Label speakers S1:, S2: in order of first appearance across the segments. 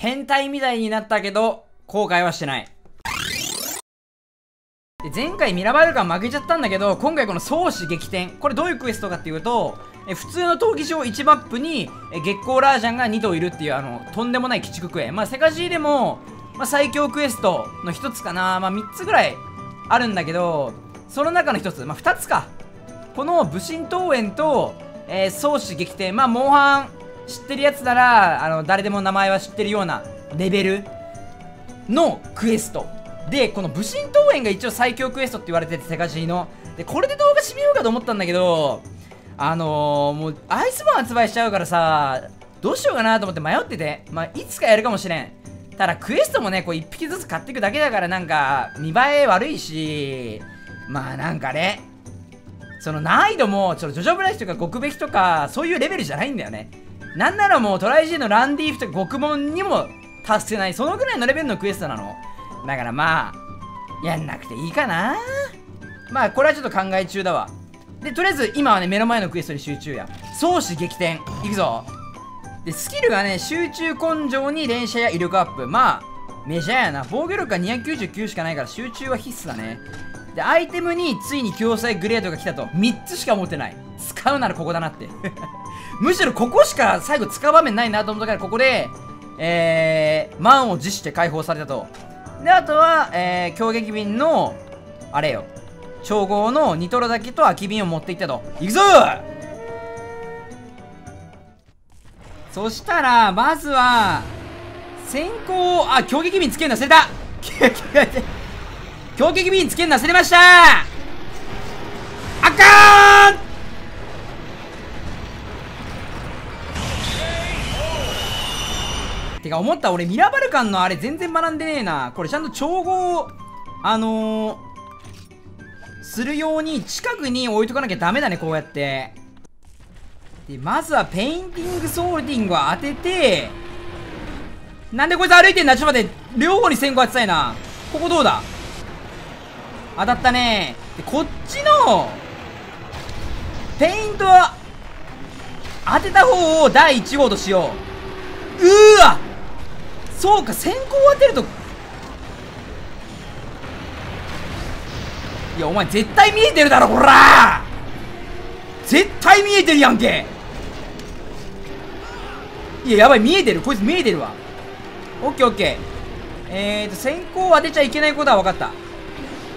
S1: 変態みたいになったけど、後悔はしてない。で前回ミラバルカン負けちゃったんだけど、今回この創始激転。これどういうクエストかっていうと、え普通の闘技場1マップにえ月光ラージャンが2頭いるっていうあの、とんでもない鬼畜クエ。まあセカジーでも、まあ最強クエストの1つかな。まあ3つぐらいあるんだけど、その中の1つ、まあ2つか。この武神桃園と、えー、創始激転。まあモンハン知ってるやつなら、あの、誰でも名前は知ってるようなレベルのクエスト。で、この武神桃園が一応最強クエストって言われてて、セカジーの。で、これで動画締めようかと思ったんだけど、あのー、もう、アイスバーン発売しちゃうからさ、どうしようかなと思って迷ってて、まあ、いつかやるかもしれん。ただ、クエストもね、こう、1匹ずつ買っていくだけだから、なんか、見栄え悪いし、まあ、なんかね、その難易度も、ちょっとジョジョブラシとか極べきとか、そういうレベルじゃないんだよね。なんならもうトライ G のランディーフとか極門にも達せない、そのぐらいのレベルのクエストなの。だからまあ、やんなくていいかな。まあ、これはちょっと考え中だわ。で、とりあえず今はね、目の前のクエストに集中や。創始激転。いくぞ。で、スキルがね、集中根性に連射や威力アップ。まあ、メジャーやな。防御力が299しかないから集中は必須だね。で、アイテムについに共済グレードが来たと。3つしか持てない。使うならここだなって。むしろここしか最後使う場面ないなと思ったから、ここで、えー、満を持して解放されたと。で、あとは、えー、強撃便の、あれよ。調合のニトロだけと空き瓶を持っていったと。いくぞそしたら、まずは、先行、あ、強撃便つけるの忘れた 強撃便つけるの忘れましたあかーてか思った俺ミラバルカンのあれ全然学んでねえな。これちゃんと調合あのー、するように近くに置いとかなきゃダメだねこうやって。でまずはペインティングソールディングを当ててなんでこいつ歩いてんだちょっと待って。両方に先行当てたいな。ここどうだ？当たったね。でこっちのペイントは当てた方を第1号としよう。うーわ！そうか先行当てると。いやお前絶対見えてるだろこら絶対見えてるやんけ。いややばい見えてる。こいつ見えてるわ。オッケーオッケー。えーと先行当てちゃいけないことは分かった。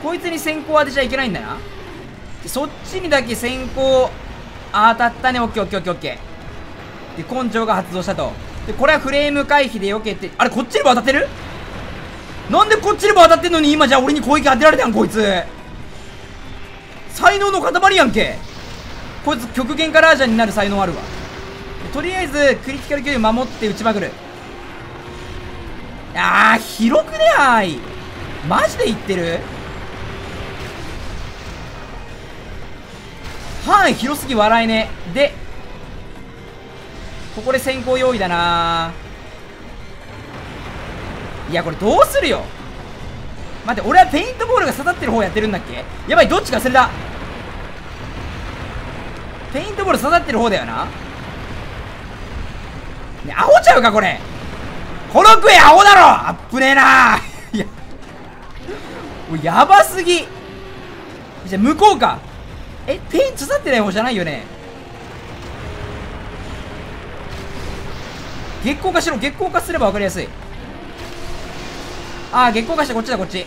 S1: こいつに先行当てちゃいけないんだな。そっちにだけ先行当たったね。オッケーオッケーオッケーオッケー。で根性が発動したと。でこれはフレーム回避で避けてあれこっちにも当たってる？なんでこっちにも当たってんのに今じゃあ俺に攻撃当てられたんこいつ。才能の塊やんけ。こいつ極限カラージャンになる才能あるわ。とりあえずクリティカル距離守って撃ちまくる。あー広くねあい。マジで言ってる？範囲広すぎ笑えね。でここで先行用意だな。いやこれどうするよ。待って俺はペイントボールが刺さってる方やってるんだっけ？やばいどっちか忘れた。ペイントボール刺さってる方だよな。ねアホちゃうかこれ。このクエアホだろ。あっぶねえな。いや。もうやばすぎ。じゃあ向こうか。えペイント刺さってない方じゃないよね？月光化しろ月光化すれば分かりやすい。ああ月光化してこっちだこっち。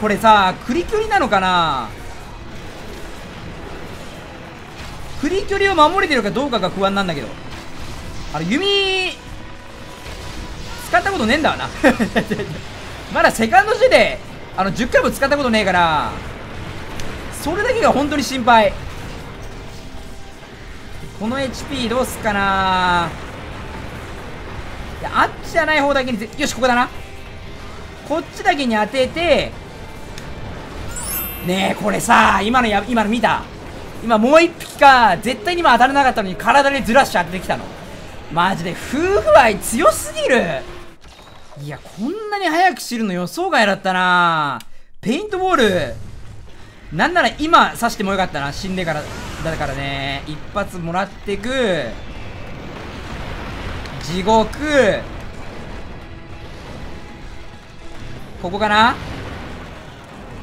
S1: これさクリ距離なのかな？クリ距離を守れてるかどうかが不安なんだけど。あれ弓使ったことねえんだわな。まだセカンド G であの10回も使ったことねえからそれだけが本当に心配。この HP どうすっかな。いやあっちじゃない方だけによしここだな。こっちだけに当てて。ねえこれさ今のや今の見た。今もう一匹か。絶対に今当たらなかったのに体でずらして当ててきたの。マジで夫婦愛強すぎる。いやこんなに早く知るの予想外だったな。ペイントボール。なんなら今刺してもよかったな死んでから。だからね一発もらってく地獄。ここかな？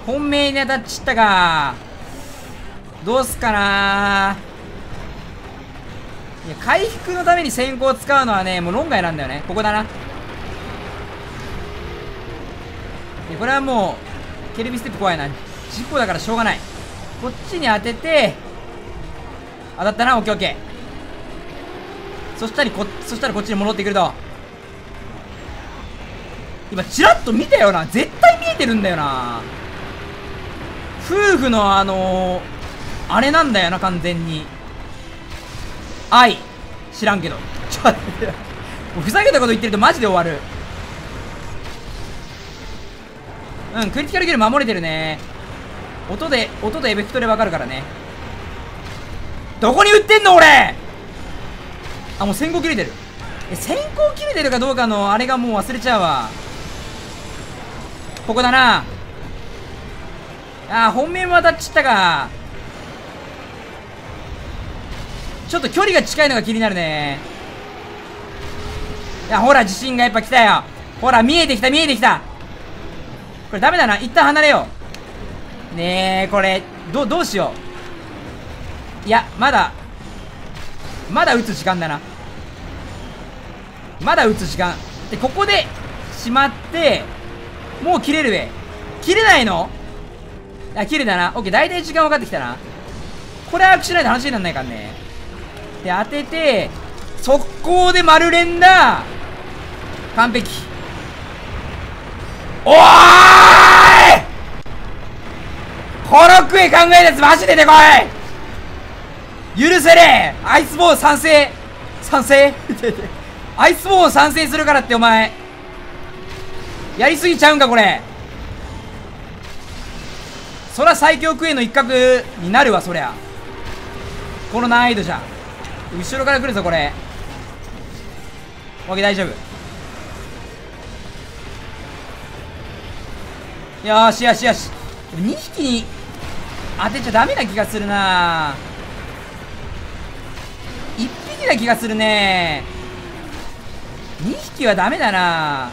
S1: 本命に当たっちったか。どうすかな？いや回復のために先行使うのはねもう論外なんだよね。ここだな。これはもうケルビステップ怖いな。事故だからしょうがない。こっちに当てて当たったなオッケーオッケー。そしたらこそしたらこっちに戻ってくると。今チラッと見たよな。絶対見えてるんだよな。夫婦のあのー、あれなんだよな完全に。愛。知らんけど。ちょっと待って。ふざけたこと言ってるとマジで終わる。うんクリティカルキル守れてるね。音で音でエフェクトでわかるからね。どこに売ってんの俺？あもう先行切れてる。先行切れてるかどうかのあれがもう忘れちゃうわ。ここだな。あ本命も当たっちったか。ちょっと距離が近いのが気になるね。いやほら地震がやっぱ来たよ。ほら見えてきた見えてきた。これダメだな。一旦離れよう。ねえこれどどうしよう。いやまだまだ打つ時間だな。まだ打つ時間。でここでしまってもう切れるべ。切れないの？あ切れたな。オッケー大体時間分かってきたな。これはアクしないと話にならないからね。で当てて速攻で丸連打。完璧。おーい！このクエ考えたやつマジ出てこい！許せねえアイスボール賛成賛成アイスボール賛成するからってお前やりすぎちゃうんかこれ。そりゃ最強クエの一角になるわそりゃ。この難易度じゃ後ろから来るぞこれ。オッケー大丈夫。よしよしよし。2匹に当てちゃダメな気がするな1匹な気がするね。2匹はダメだな。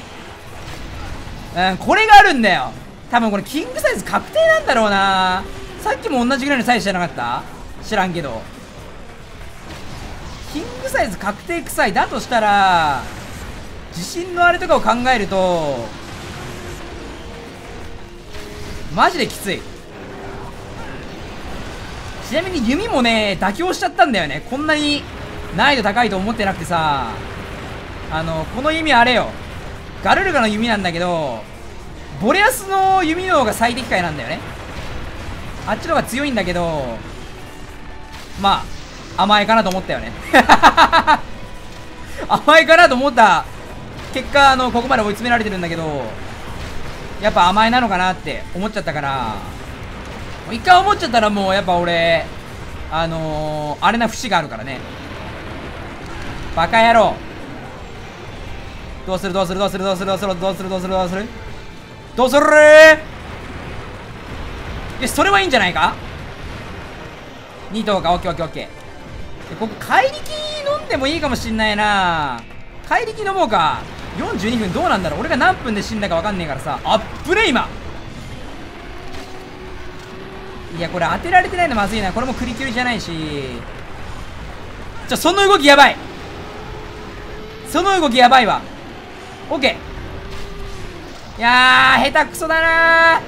S1: うんこれがあるんだよ。多分これキングサイズ確定なんだろうな。さっきも同じぐらいのサイズじゃなかった？知らんけど。キングサイズ確定臭いだとしたら自信のあれとかを考えるとマジできつい。ちなみに弓もね妥協しちゃったんだよね。こんなに難易度高いと思ってなくてさあのこの弓あれよ。ガルルガの弓なんだけどボレアスの弓の方が最適解なんだよね。あっちの方が強いんだけどまあ甘えかなと思ったよね。甘えかなと思った結果あのここまで追い詰められてるんだけどやっぱ甘えなのかなって思っちゃったから一回思っちゃったらもうやっぱ俺あのー、あれな節があるからね。バカ野郎。どうする？どうする？どうする？どうする？どうする？どうする？どうする？どうする？どうする？よしそれはいいんじゃないか？2頭かオッケーオッケーオッケー。ここ怪力飲んでもいいかもしんないな。怪力飲もうか。42分どうなんだろう？俺が何分で死んだか分かんねえからさ。あっぶね今。いやこれ当てられてないのまずいな。これもクリキュリじゃないし。ちょその動きやばい。その動きやばいわ。オッケーいやー下手くそだな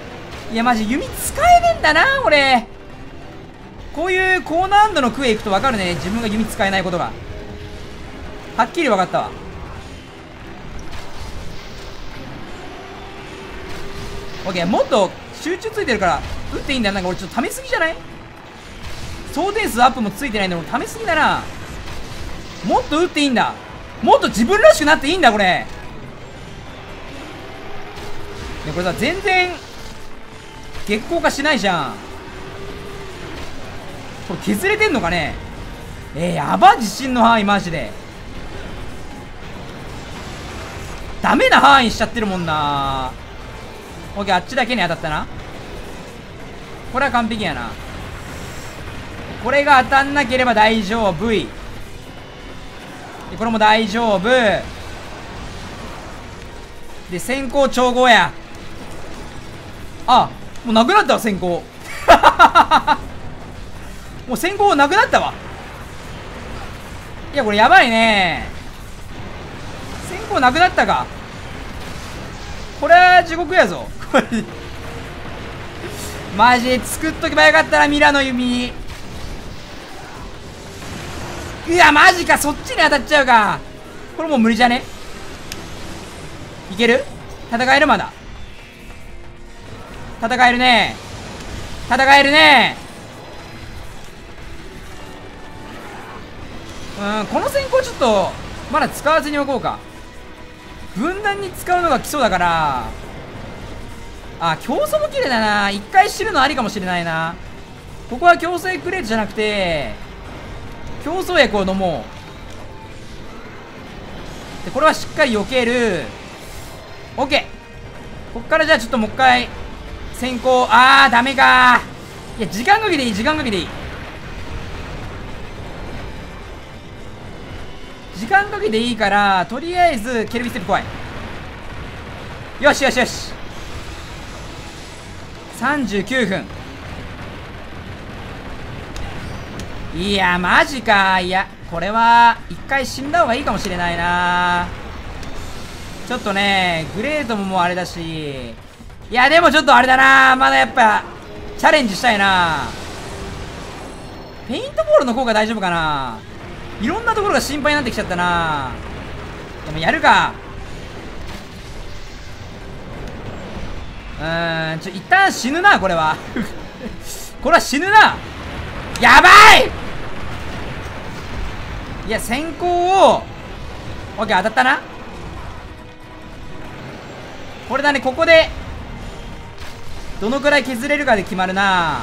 S1: いやマジ弓使えねえんだな俺。こういう高難度のクエ行くと分かるね。自分が弓使えないことが。はっきり分かったわ。オッケーもっと集中ついてるから打っていいんだよ。なんか俺ちょっと溜めすぎじゃない？総点数アップもついてないんで俺溜めすぎだな。もっと打っていいんだ。もっと自分らしくなっていいんだこれ。でこれさ全然月光化しないじゃん。これ削れてんのかね？えー、やば自信の範囲マジで。ダメな範囲しちゃってるもんな。オッケーあっちだけに当たったな。これは完璧やな。これが当たんなければ大丈夫。でこれも大丈夫。で先行調合や。あもうなくなったわ先行。もう先行なくなったわ。いやこれやばいね。先行なくなったか。これは地獄やぞ。マジで作っとけばよかったなミラの弓。うわマジかそっちに当たっちゃうか。これもう無理じゃね？いける？戦えるまだ。戦えるね。戦えるね。うんこの先行ちょっとまだ使わずにおこうか。分断に使うのが基礎だから。あ競争も綺麗だな。一回知るのありかもしれないな。ここは強制クレートじゃなくて競争薬を飲もう。でこれはしっかり避ける。OK こっからじゃあちょっともう一回先行。ああダメか。いや時間かけていい時間かけていい。時間かけていいからとりあえずケルビステップ怖い。よしよしよし。39分。いやマジか。いやこれは一回死んだ方がいいかもしれないな。ちょっとねグレートももうあれだし。いやでもちょっとあれだな。まだやっぱチャレンジしたいな。ペイントボールの効果大丈夫かな。いろんなところが心配になってきちゃったな。でもやるか。うーんちょ一旦死ぬなこれは。これは死ぬな。やばいいや先行をオッケー当たったな。これだねここでどのくらい削れるかで決まるな。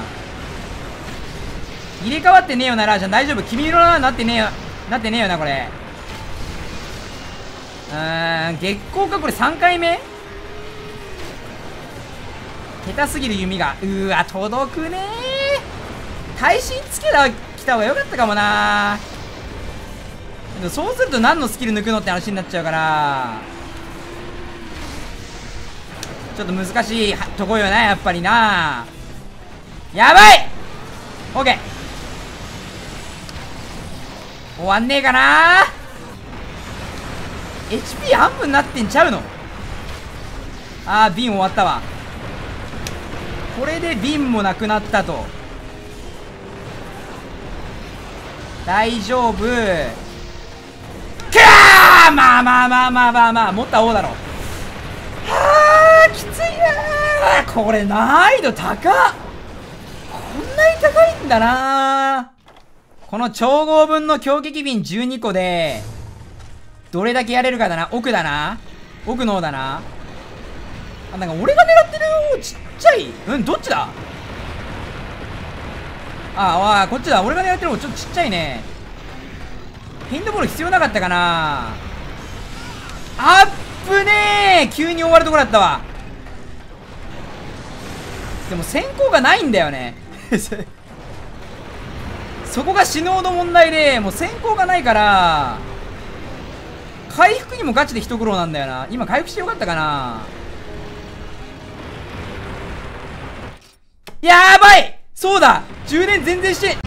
S1: 入れ替わってねえよならじゃあ大丈夫。君色ななってねえよなってねえよなこれ。うーん月光かこれ3回目？下手すぎる弓が。うわ届くね。ー耐震つけた来た方がよかったかもな。そうすると何のスキル抜くのって話になっちゃうから。ちょっと難しいとこよなやっぱりな。やばい!オッケー終わんねえかな。HP 半分なってんちゃうの?ああ瓶終わったわ。これで瓶もなくなったと。大丈夫。まあまあまあまあまあまあ持った方だろはあきついなこれ難易度高っこんなに高いんだなこの超合分の強撃瓶12個でどれだけやれるかだな奥だな奥の方だなあなんか俺が狙ってる方ちっちゃいうんどっちだああこっちだ俺が狙ってる方ちょっとちっちゃいねピントボール必要なかったかなあっぶねー。急に終わるとこだったわ。でも先行がないんだよね。そこが死のうの問題でもう先行がないから回復にもガチで一苦労なんだよな。今回復してよかったかな。やばい！そうだ！充電全然して